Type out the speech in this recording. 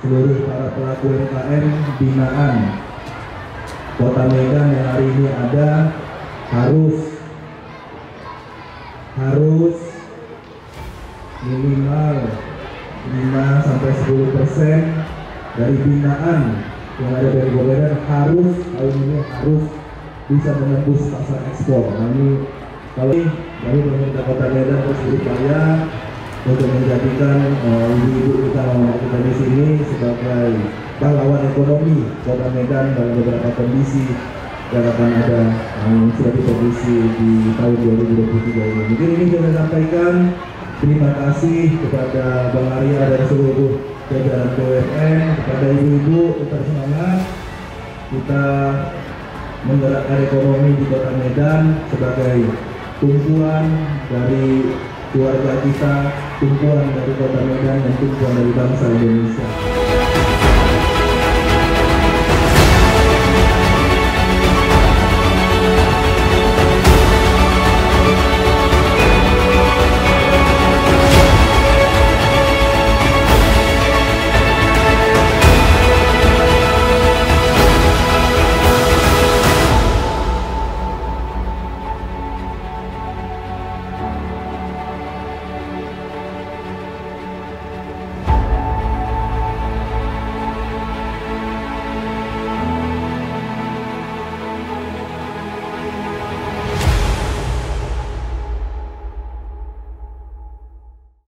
UMKM binaan Kota Medan yang hari ini ada harus harus minimal 5 sampai 10 persen dari binaan yang ada dari Medan harus tahun ini harus bisa menembus pasar ekspor. Nah ini kalau ini dari pemerintah Kota Medan terus berupaya untuk menjadikan uh, ibu-ibu kita mama kita di sini sebagai pahlawan ekonomi Kota Medan dalam beberapa kondisi yang akan ada yang sudah diprediksi di tahun 2023 ini. Mungkin ini saya sampaikan terima kasih kepada Bang Arya dan seluruh jajaran BUMN, kepada ibu-ibu tetap semangat kita menggerakkan ekonomi di Kota Medan sebagai tumpuan dari keluarga kita, tumpuan dari Kota Medan dan tumpuan dari bangsa Indonesia.